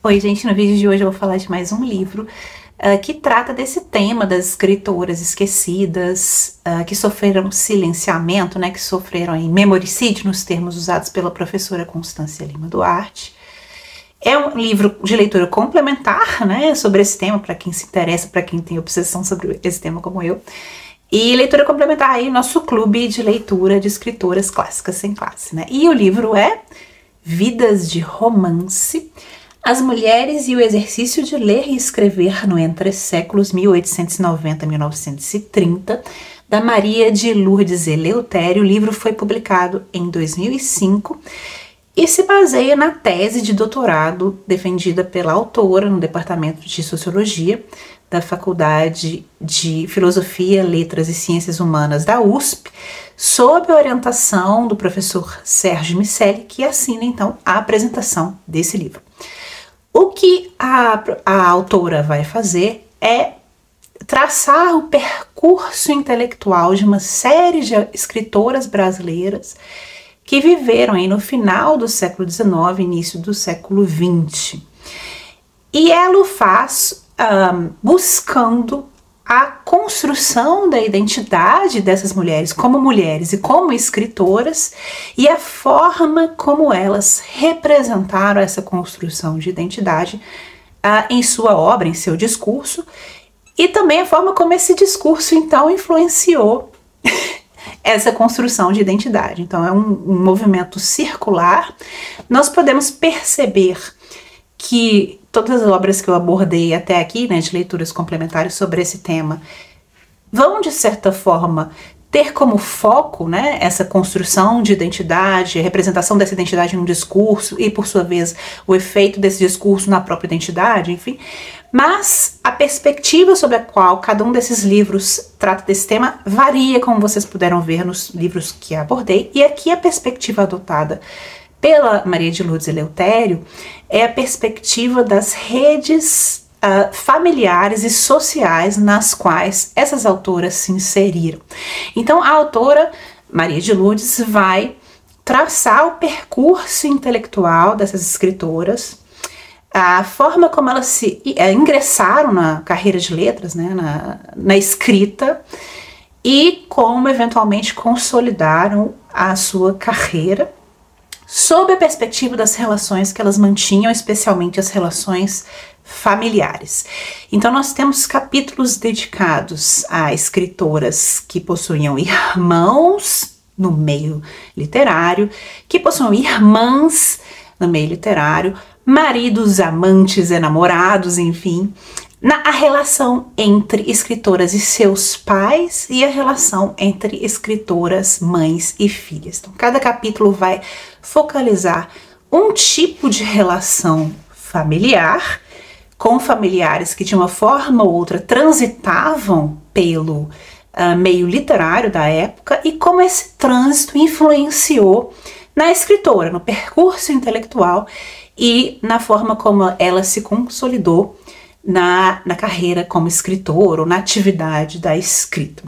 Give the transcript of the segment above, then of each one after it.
Oi, gente, no vídeo de hoje eu vou falar de mais um livro uh, que trata desse tema das escritoras esquecidas, uh, que sofreram silenciamento, né, que sofreram em memoricídio, nos termos usados pela professora Constância Lima Duarte. É um livro de leitura complementar, né, sobre esse tema, para quem se interessa, para quem tem obsessão sobre esse tema como eu. E leitura complementar aí, nosso clube de leitura de escritoras clássicas sem classe, né? E o livro é Vidas de Romance, As Mulheres e o Exercício de Ler e Escrever no Entre Séculos 1890-1930, da Maria de Lourdes Eleutério. O livro foi publicado em 2005 e se baseia na tese de doutorado defendida pela autora no Departamento de Sociologia da Faculdade de Filosofia, Letras e Ciências Humanas da USP, sob a orientação do professor Sérgio Miceli, que assina então a apresentação desse livro. O que a, a autora vai fazer é traçar o percurso intelectual de uma série de escritoras brasileiras que viveram aí no final do século XIX, início do século XX. E ela o faz um, buscando a construção da identidade dessas mulheres como mulheres e como escritoras e a forma como elas representaram essa construção de identidade uh, em sua obra, em seu discurso, e também a forma como esse discurso então influenciou essa construção de identidade. Então, é um, um movimento circular. Nós podemos perceber que todas as obras que eu abordei até aqui, né, de leituras complementares sobre esse tema, vão de certa forma ter como foco né, essa construção de identidade, representação dessa identidade num discurso e, por sua vez, o efeito desse discurso na própria identidade, enfim. Mas a perspectiva sobre a qual cada um desses livros trata desse tema varia, como vocês puderam ver nos livros que abordei, e aqui a perspectiva adotada pela Maria de Lourdes Eleutério é a perspectiva das redes uh, familiares e sociais nas quais essas autoras se inseriram. Então, a autora Maria de Lourdes vai traçar o percurso intelectual dessas escritoras, a forma como elas se uh, ingressaram na carreira de letras, né, na, na escrita, e como eventualmente consolidaram a sua carreira sob a perspectiva das relações que elas mantinham, especialmente as relações familiares. Então, nós temos capítulos dedicados a escritoras que possuíam irmãos no meio literário, que possuíam irmãs no meio literário, maridos, amantes, enamorados, enfim, na a relação entre escritoras e seus pais e a relação entre escritoras, mães e filhas. Então, cada capítulo vai focalizar um tipo de relação familiar com familiares que de uma forma ou outra transitavam pelo uh, meio literário da época e como esse trânsito influenciou na escritora, no percurso intelectual e na forma como ela se consolidou na, na carreira como escritor ou na atividade da escrita.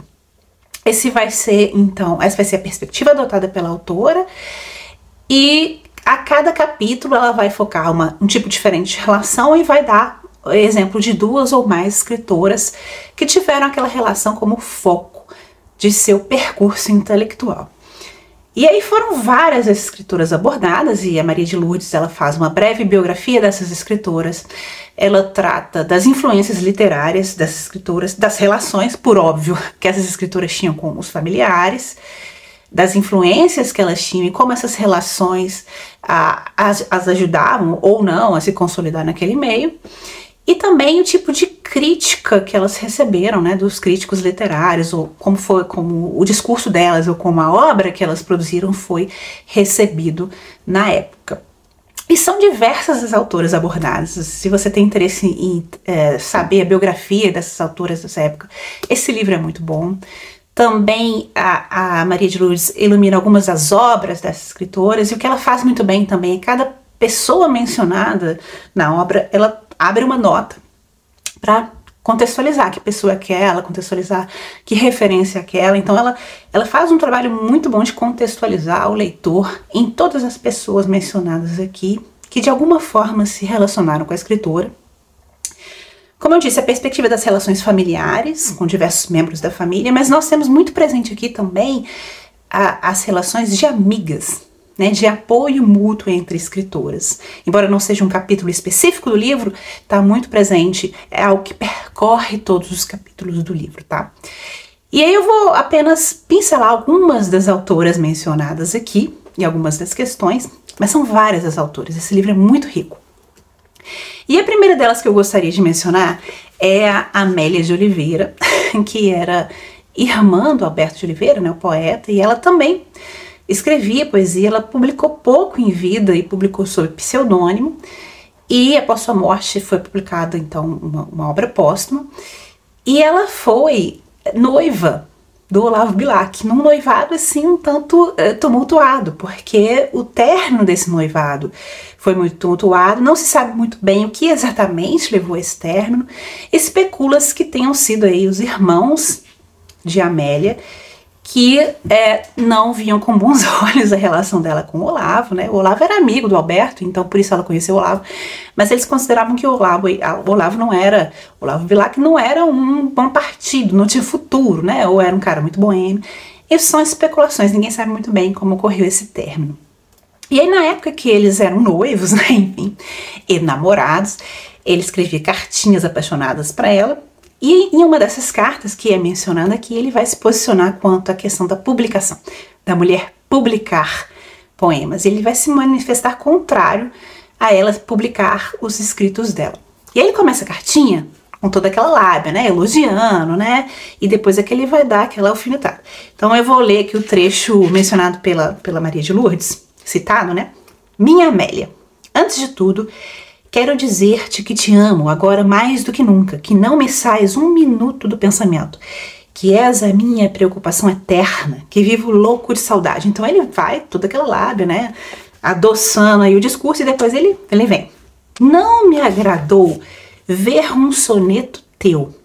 Esse vai ser, então, essa vai ser a perspectiva adotada pela autora e a cada capítulo ela vai focar uma, um tipo diferente de relação e vai dar exemplo de duas ou mais escritoras que tiveram aquela relação como foco de seu percurso intelectual. E aí foram várias as escritoras abordadas e a Maria de Lourdes ela faz uma breve biografia dessas escritoras. Ela trata das influências literárias dessas escritoras, das relações, por óbvio, que essas escritoras tinham com os familiares, das influências que elas tinham e como essas relações as, as ajudavam ou não a se consolidar naquele meio e também o tipo de crítica que elas receberam, né, dos críticos literários, ou como foi, como o discurso delas, ou como a obra que elas produziram foi recebido na época. E são diversas as autoras abordadas. Se você tem interesse em é, saber a biografia dessas autoras dessa época, esse livro é muito bom. Também a, a Maria de Lourdes ilumina algumas das obras dessas escritoras, e o que ela faz muito bem também é cada pessoa mencionada na obra, ela abre uma nota para contextualizar que pessoa é aquela, contextualizar que referência é aquela. Então ela, ela faz um trabalho muito bom de contextualizar o leitor em todas as pessoas mencionadas aqui que de alguma forma se relacionaram com a escritora. Como eu disse, a perspectiva das relações familiares com diversos membros da família, mas nós temos muito presente aqui também a, as relações de amigas, né, de apoio mútuo entre escritoras. Embora não seja um capítulo específico do livro, está muito presente, é algo que percorre todos os capítulos do livro, tá? E aí eu vou apenas pincelar algumas das autoras mencionadas aqui e algumas das questões, mas são várias as autoras. Esse livro é muito rico. E a primeira delas que eu gostaria de mencionar é a Amélia de Oliveira, que era irmã do Alberto de Oliveira, né, o poeta, e ela também escrevia poesia. Ela publicou pouco em vida e publicou sob pseudônimo. E após sua morte foi publicada então uma, uma obra póstuma. E ela foi noiva do Olavo Bilac, num noivado assim um tanto uh, tumultuado, porque o término desse noivado foi muito tumultuado, não se sabe muito bem o que exatamente levou a esse término, especula-se que tenham sido aí os irmãos de Amélia que é, não viam com bons olhos a relação dela com o Olavo, né? O Olavo era amigo do Alberto, então por isso ela conheceu o Olavo, mas eles consideravam que o Olavo, Olavo não era, Olavo Bilac não era um bom partido, não tinha futuro, né? Ou era um cara muito boêmio. Isso são especulações, ninguém sabe muito bem como ocorreu esse término. E aí, na época que eles eram noivos, né, enfim, e namorados, ele escrevia cartinhas apaixonadas para ela, e em uma dessas cartas que é mencionada aqui, ele vai se posicionar quanto à questão da publicação, da mulher publicar poemas. Ele vai se manifestar contrário a ela publicar os escritos dela. E aí ele começa a cartinha com toda aquela lábia, né, elogiando, né, e depois é que ele vai dar aquela alfinetada. Então eu vou ler aqui o trecho mencionado pela, pela Maria de Lourdes, citado, né, Minha Amélia, antes de tudo, Quero dizer-te que te amo agora mais do que nunca, que não me sais um minuto do pensamento, que és a minha preocupação eterna, que vivo louco de saudade. Então ele vai, toda aquela lábia, né, adoçando aí o discurso e depois ele, ele vem. Não me agradou ver um soneto teu.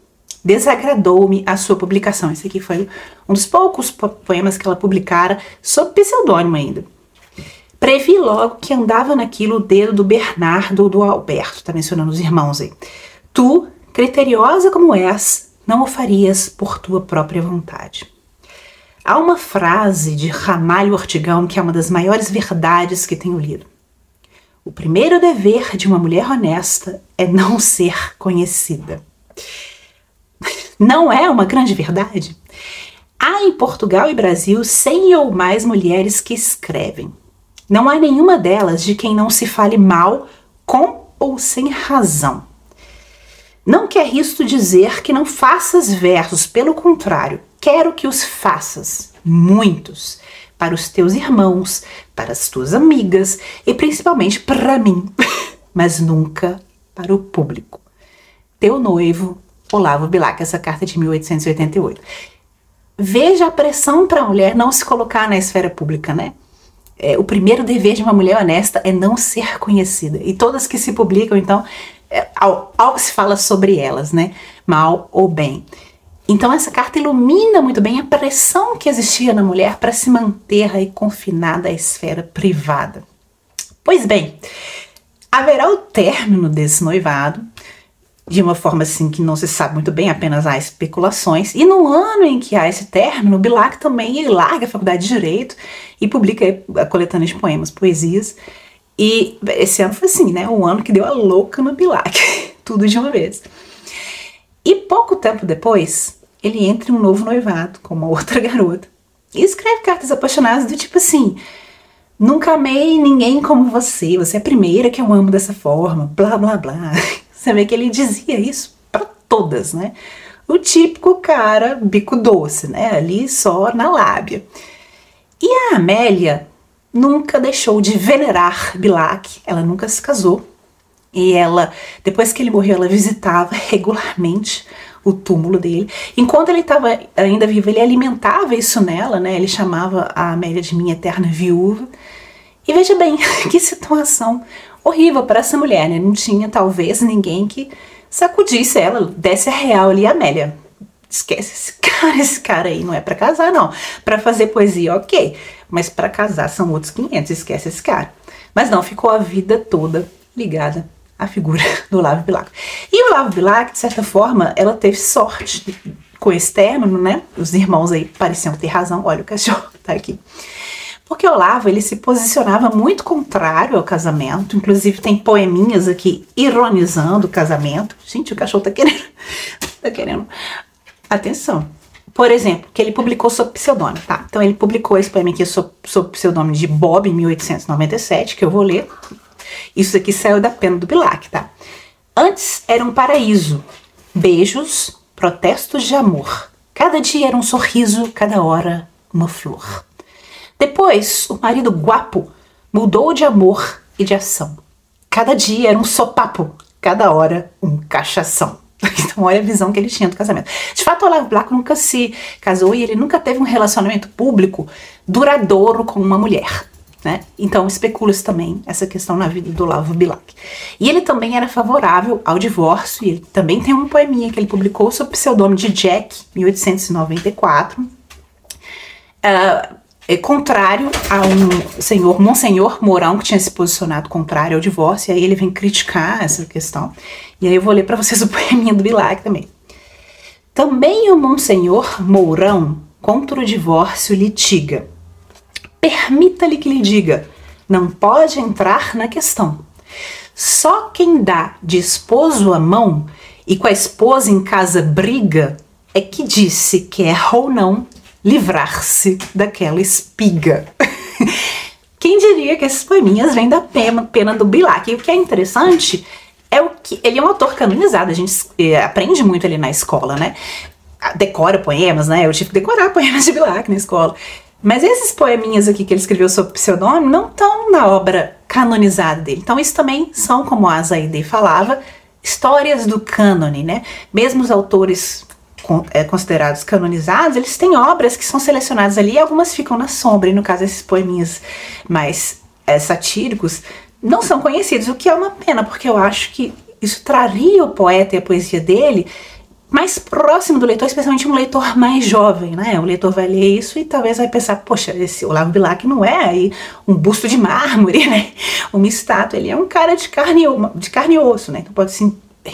Desagradou-me a sua publicação. Esse aqui foi um dos poucos poemas que ela publicara sob pseudônimo ainda. Previ logo que andava naquilo o dedo do Bernardo ou do Alberto, tá mencionando os irmãos aí. Tu, criteriosa como és, não o farias por tua própria vontade. Há uma frase de Ramalho Ortigão que é uma das maiores verdades que tenho lido. O primeiro dever de uma mulher honesta é não ser conhecida. Não é uma grande verdade? Há em Portugal e Brasil cem ou mais mulheres que escrevem, não há nenhuma delas de quem não se fale mal com ou sem razão. Não quer isto dizer que não faças versos, pelo contrário, quero que os faças, muitos, para os teus irmãos, para as tuas amigas e principalmente para mim, mas nunca para o público. Teu noivo, Olavo Bilac, essa carta de 1888. Veja a pressão para a mulher não se colocar na esfera pública, né? É, o primeiro dever de uma mulher honesta é não ser conhecida. E todas que se publicam, então, é, algo se fala sobre elas, né? Mal ou bem. Então essa carta ilumina muito bem a pressão que existia na mulher para se manter aí confinada à esfera privada. Pois bem, haverá o término desse noivado de uma forma assim que não se sabe muito bem, apenas há especulações. E no ano em que há esse término, Bilac também larga a faculdade de Direito e publica a coletânea de poemas, poesias. E esse ano foi assim, né? O ano que deu a louca no Bilac, tudo de uma vez. E pouco tempo depois, ele entra em um novo noivado com uma outra garota e escreve cartas apaixonadas do tipo assim: Nunca amei ninguém como você, você é a primeira que eu amo dessa forma, blá blá blá. Você vê que ele dizia isso para todas, né? O típico cara bico doce, né? Ali só na lábia. E a Amélia nunca deixou de venerar Bilac, ela nunca se casou. E ela, depois que ele morreu, ela visitava regularmente o túmulo dele. Enquanto ele estava ainda vivo, ele alimentava isso nela, né? Ele chamava a Amélia de minha eterna viúva. E veja bem, que situação horrível para essa mulher, né? Não tinha talvez ninguém que sacudisse ela, desse a real ali, Amélia. Esquece esse cara, esse cara aí não é para casar não. Para fazer poesia, OK, mas para casar são outros 500, esquece esse cara. Mas não, ficou a vida toda ligada à figura do Olavo Bilac. E o Olavo Bilac, de certa forma, ela teve sorte com esse término, né? Os irmãos aí pareciam ter razão. Olha, o cachorro tá aqui. Porque Olavo, ele se posicionava muito contrário ao casamento, inclusive tem poeminhas aqui ironizando o casamento. Gente, o cachorro tá querendo, tá querendo atenção. Por exemplo, que ele publicou sob pseudônimo, tá? Então ele publicou esse poema aqui sob, sob pseudônimo de Bob em 1897, que eu vou ler. Isso aqui saiu da pena do Bilac, tá? Antes era um paraíso. Beijos, protestos de amor. Cada dia era um sorriso, cada hora uma flor. Depois, o marido guapo mudou de amor e de ação. Cada dia era um sopapo, cada hora um cachação. Então, olha a visão que ele tinha do casamento. De fato, o Olavo Bilac nunca se casou e ele nunca teve um relacionamento público duradouro com uma mulher. Né? Então, especula-se também essa questão na vida do Olavo Bilac. E ele também era favorável ao divórcio, e ele também tem um poeminha que ele publicou sob o pseudônimo de Jack, 1894. Uh, é, contrário a um senhor, Monsenhor Mourão, que tinha se posicionado contrário ao divórcio, e aí ele vem criticar essa questão. E aí eu vou ler para vocês o poeminha do Bilac também. Também o Monsenhor Mourão contra o divórcio litiga. Permita-lhe que lhe diga, não pode entrar na questão. Só quem dá de esposo a mão e com a esposa em casa briga é que disse quer ou não livrar-se daquela espiga. Quem diria que esses poeminhas vêm da pena, pena do Bilac? E o que é interessante é o que ele é um autor canonizado, a gente é, aprende muito ali na escola, né? Decora poemas, né? Eu tive que decorar poemas de Bilac na escola. Mas esses poeminhas aqui que ele escreveu sob pseudônimo não estão na obra canonizada dele. Então, isso também são, como a Zaide falava, histórias do cânone, né? Mesmo os autores considerados canonizados, eles têm obras que são selecionadas ali e algumas ficam na sombra. E no caso, esses poeminhas mais é, satíricos não são conhecidos, o que é uma pena, porque eu acho que isso traria o poeta e a poesia dele mais próximo do leitor, especialmente um leitor mais jovem, né? O leitor vai ler isso e talvez vai pensar, poxa, esse Olavo Bilac não é aí um busto de mármore, né? Uma estátua, ele é um cara de carne, de carne e osso, né? Então pode se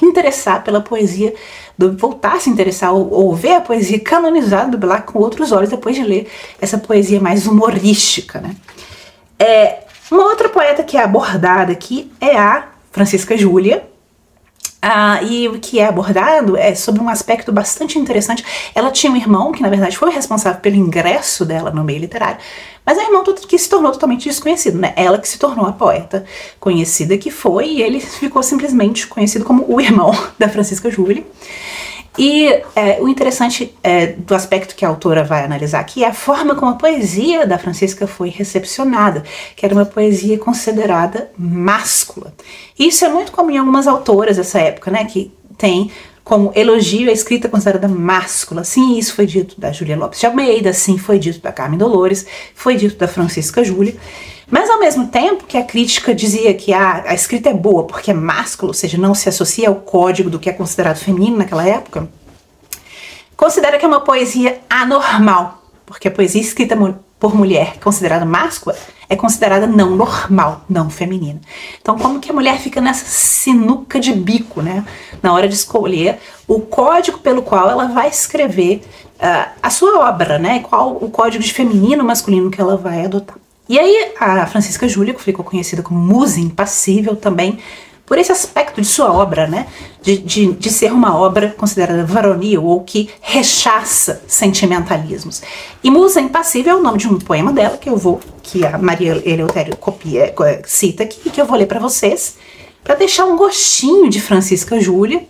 interessar pela poesia, do, voltar a se interessar ou, ou ver a poesia canonizada do Bilac com outros olhos depois de ler essa poesia mais humorística, né? É, uma outra poeta que é abordada aqui é a Francisca Júlia, ah, e o que é abordado é sobre um aspecto bastante interessante. Ela tinha um irmão que, na verdade, foi responsável pelo ingresso dela no meio literário, mas é um irmão que se tornou totalmente desconhecido, né? Ela que se tornou a poeta conhecida que foi, e ele ficou simplesmente conhecido como o irmão da Francisca Júlia. E é, o interessante é, do aspecto que a autora vai analisar aqui é a forma como a poesia da Francisca foi recepcionada, que era uma poesia considerada máscula. Isso é muito comum em algumas autoras dessa época, né, que tem como elogio a escrita considerada máscula. Sim, isso foi dito da Júlia Lopes de Almeida, sim, foi dito da Carmen Dolores, foi dito da Francisca Júlia. Mas ao mesmo tempo que a crítica dizia que a, a escrita é boa porque é másculo, ou seja, não se associa ao código do que é considerado feminino naquela época, considera que é uma poesia anormal, porque a poesia escrita por mulher considerada máscula é considerada não normal, não feminina. Então, como que a mulher fica nessa sinuca de bico, né? Na hora de escolher o código pelo qual ela vai escrever uh, a sua obra, né? Qual o código de feminino, masculino que ela vai adotar. E aí a Francisca Júlia, que ficou conhecida como musa impassível também, por esse aspecto de sua obra, né? De, de, de, ser uma obra considerada varonil ou que rechaça sentimentalismos. E Musa Impassível é o nome de um poema dela que eu vou, que a Maria Eleutério copia, cita aqui, que eu vou ler para vocês, para deixar um gostinho de Francisca Júlia,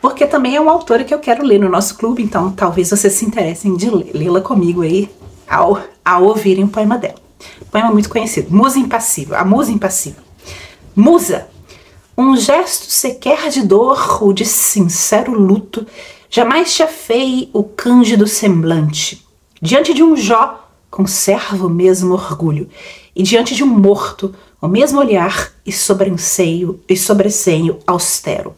porque também é uma autora que eu quero ler no nosso clube, então talvez vocês se interessem de lê-la comigo aí ao, ao ouvirem o poema dela. Poema muito conhecido. Musa impassível. A musa impassível. Musa, um gesto sequer de dor ou de sincero luto jamais te afeie o cândido semblante. Diante de um Jó, conserva o mesmo orgulho, e diante de um morto, o mesmo olhar e sobranceio e sobressenho austero.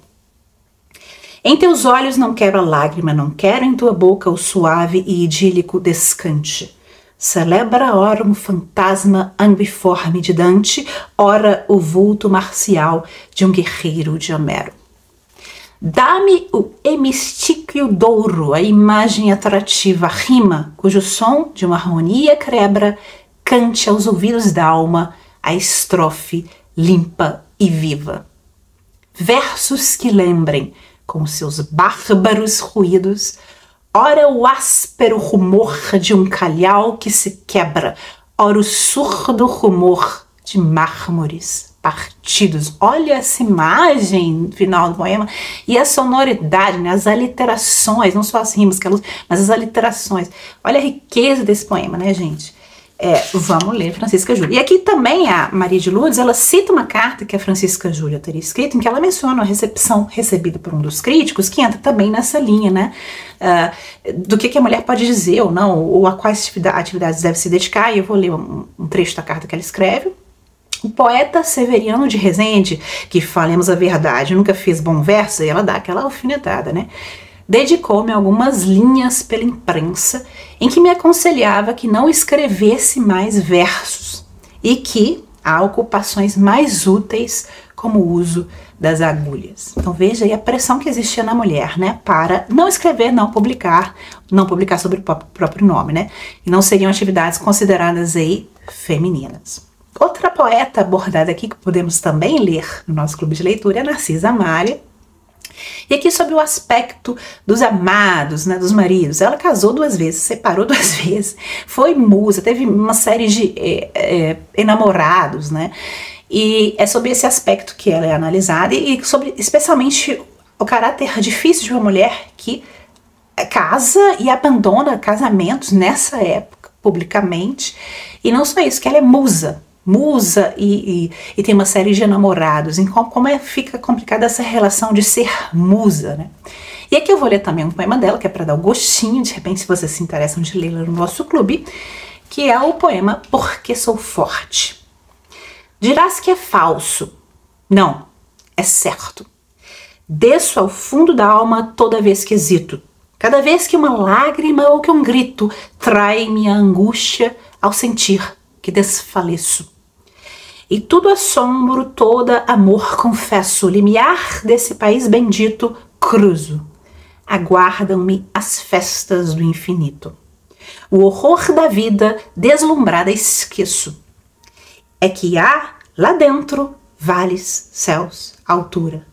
Em teus olhos não quero a lágrima, não quero em tua boca o suave e idílico descante. Celebra ora um fantasma ambiforme de Dante, ora o vulto marcial de um guerreiro de Homero. Dá-me o hemistíquio douro, a imagem atrativa, a rima, cujo som de uma harmonia crebra cante aos ouvidos da alma a estrofe limpa e viva. Versos que lembrem, com seus bárbaros ruídos, ora o áspero rumor de um calhau que se quebra, ora o surdo rumor de mármores partidos. Olha essa imagem final do poema e a sonoridade, né? as aliterações, não só as rimas, que mas as aliterações. Olha a riqueza desse poema, né, gente? É, vamos ler Francisca Júlia. E aqui também a Maria de Lourdes, ela cita uma carta que a Francisca Júlia teria escrito, em que ela menciona a recepção recebida por um dos críticos, que entra também nessa linha, né? Uh, do que, que, a mulher pode dizer ou não, ou a quais atividades deve se dedicar. E eu vou ler um, um trecho da carta que ela escreve. O poeta Severiano de Rezende, que falemos a verdade, nunca fez bom verso, e ela dá aquela alfinetada, né? Dedicou-me algumas linhas pela imprensa em que me aconselhava que não escrevesse mais versos e que há ocupações mais úteis como o uso das agulhas. Então veja aí a pressão que existia na mulher, né, para não escrever, não publicar, não publicar sobre o próprio nome, né? E não seriam atividades consideradas aí femininas. Outra poeta abordada aqui que podemos também ler no nosso clube de leitura é Narcisa Amália, e aqui sobre o aspecto dos amados, né, dos maridos. Ela casou duas vezes, separou duas vezes, foi musa, teve uma série de é, é, enamorados, né? E é sobre esse aspecto que ela é analisada e sobre especialmente o caráter difícil de uma mulher que casa e abandona casamentos nessa época publicamente. E não só isso, que ela é musa, musa e, e, e, tem uma série de namorados. Em como, como é, fica complicada essa relação de ser musa, né? E aqui eu vou ler também um poema dela, que é para dar o gostinho, de repente, se vocês se interessam de lê-la no nosso clube, que é o poema Porque Sou Forte. Dirás que é falso. Não, é certo. Desço ao fundo da alma toda vez que hesito. Cada vez que uma lágrima ou que um grito trai minha angústia ao sentir desfaleço. E tudo assombro, toda amor confesso, limiar desse país bendito, cruzo. Aguardam-me as festas do infinito. O horror da vida deslumbrada esqueço. É que há lá dentro vales, céus, altura.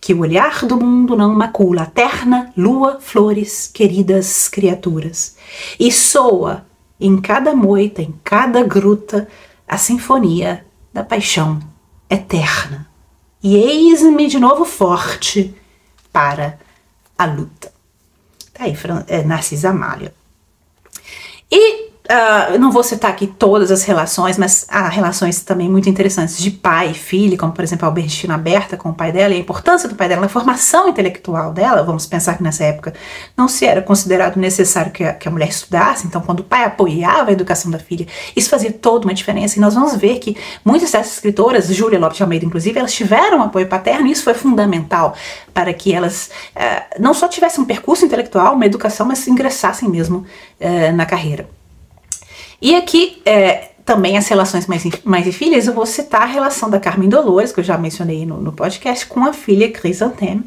Que o olhar do mundo não macula terna, lua, flores, queridas criaturas. E soa em cada moita, em cada gruta, a sinfonia da paixão eterna. E eis-me de novo forte para a luta. Tá aí, é, Narcisa Amália. E Uh, não vou citar aqui todas as relações, mas há relações também muito interessantes de pai e filho, como por exemplo a Albertina Berta com o pai dela e a importância do pai dela na formação intelectual dela. Vamos pensar que nessa época não se era considerado necessário que a, que a mulher estudasse, então quando o pai apoiava a educação da filha, isso fazia toda uma diferença. E nós vamos ver que muitas dessas escritoras, Júlia Lopes de Almeida inclusive, elas tiveram apoio paterno e isso foi fundamental para que elas uh, não só tivessem um percurso intelectual, uma educação, mas ingressassem mesmo uh, na carreira. E aqui, é, também as relações mais mais e filhas, eu vou citar a relação da Carmen Dolores, que eu já mencionei no, no podcast, com a filha Chrysantheme.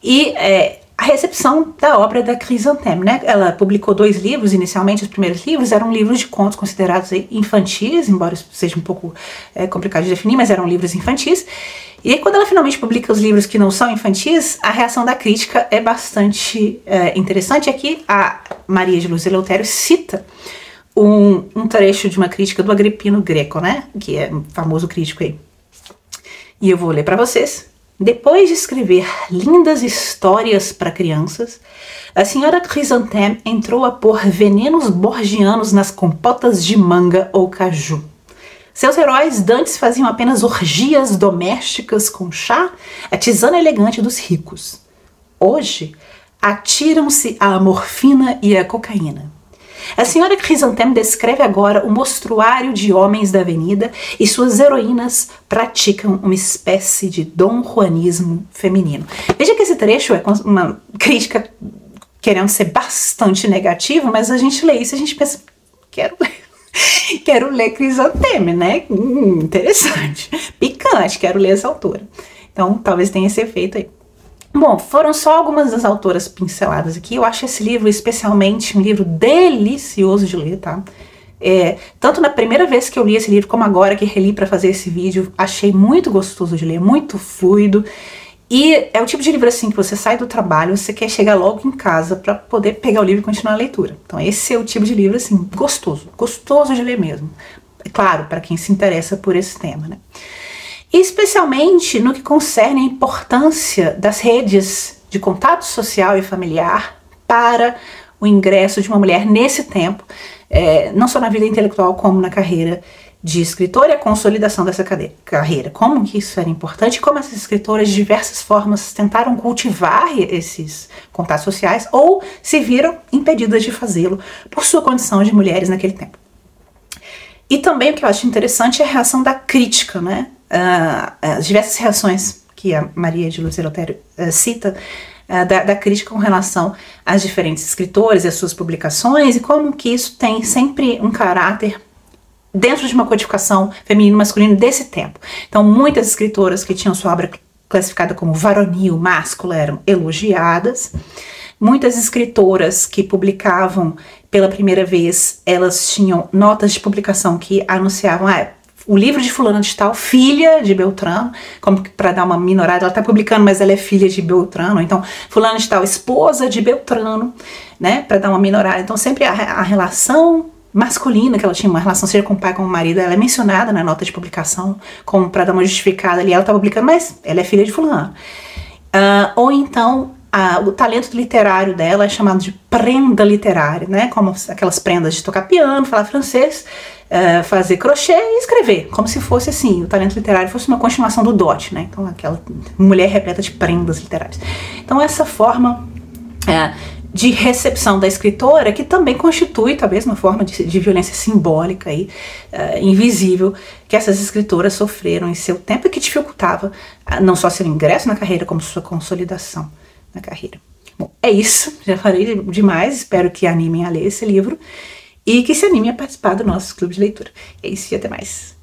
E é, a recepção da obra da Chrysantheme, né? Ela publicou dois livros, inicialmente os primeiros livros eram livros de contos considerados infantis, embora seja um pouco é, complicado de definir, mas eram livros infantis. E aí, quando ela finalmente publica os livros que não são infantis, a reação da crítica é bastante é, interessante. Aqui a Maria de Luz Eleutério cita um, um trecho de uma crítica do Agripino Greco, né? Que é um famoso crítico aí. E eu vou ler para vocês. Depois de escrever lindas histórias para crianças, a senhora Chrysantheme entrou a pôr venenos borgianos nas compotas de manga ou caju. Seus heróis dantes faziam apenas orgias domésticas com chá, a tisana elegante dos ricos. Hoje, atiram-se à morfina e à cocaína. A senhora Crisantemo descreve agora o mostruário de homens da avenida e suas heroínas praticam uma espécie de dom juanismo feminino. Veja que esse trecho é uma crítica querendo ser bastante negativa, mas a gente lê isso e a gente pensa, quero ler. quero ler Crisanteme, né? Hum, interessante. Picante, quero ler essa autora. Então, talvez tenha esse efeito aí. Bom, foram só algumas das autoras pinceladas aqui. Eu acho esse livro especialmente um livro delicioso de ler, tá? É, tanto na primeira vez que eu li esse livro, como agora que reli para fazer esse vídeo, achei muito gostoso de ler, muito fluido. E é o tipo de livro assim que você sai do trabalho, você quer chegar logo em casa para poder pegar o livro e continuar a leitura. Então esse é o tipo de livro assim gostoso, gostoso de ler mesmo. É claro, para quem se interessa por esse tema, né? Especialmente no que concerne a importância das redes de contato social e familiar para o ingresso de uma mulher nesse tempo, é, não só na vida intelectual como na carreira de escritora e a consolidação dessa carreira. Como que isso era importante, como essas escritoras de diversas formas tentaram cultivar esses contatos sociais ou se viram impedidas de fazê-lo por sua condição de mulheres naquele tempo. E também o que eu acho interessante é a reação da crítica, né? As diversas reações que a Maria de Lúcia Lotério uh, cita uh, da, da, crítica com relação às diferentes escritores e às suas publicações e como que isso tem sempre um caráter dentro de uma codificação feminino masculino desse tempo. Então, muitas escritoras que tinham sua obra classificada como varonil, máscula, eram elogiadas. Muitas escritoras que publicavam pela primeira vez, elas tinham notas de publicação que anunciavam, ah, o livro de fulano de tal, filha de Beltrano, como para dar uma minorada, ela está publicando, mas ela é filha de Beltrano, então fulano de tal, esposa de Beltrano, né, para dar uma minorada. Então sempre a, a relação masculina que ela tinha, uma relação seja com o pai com o marido, ela é mencionada na nota de publicação, como para dar uma justificada ali, ela está publicando, mas ela é filha de fulano. Uh, ou então a, o talento literário dela é chamado de prenda literária, né? Como aquelas prendas de tocar piano, falar francês, uh, fazer crochê e escrever, como se fosse assim, o talento literário fosse uma continuação do dote, né? Então, aquela mulher repleta de prendas literárias. Então, essa forma uh, de recepção da escritora, que também constitui talvez uma forma de, de violência simbólica e uh, invisível que essas escritoras sofreram em seu tempo e que dificultava não só seu ingresso na carreira, como sua consolidação na carreira. Bom, é isso, já falei demais, espero que animem a ler esse livro e que se anime a participar do nosso clube de leitura. É isso e até mais.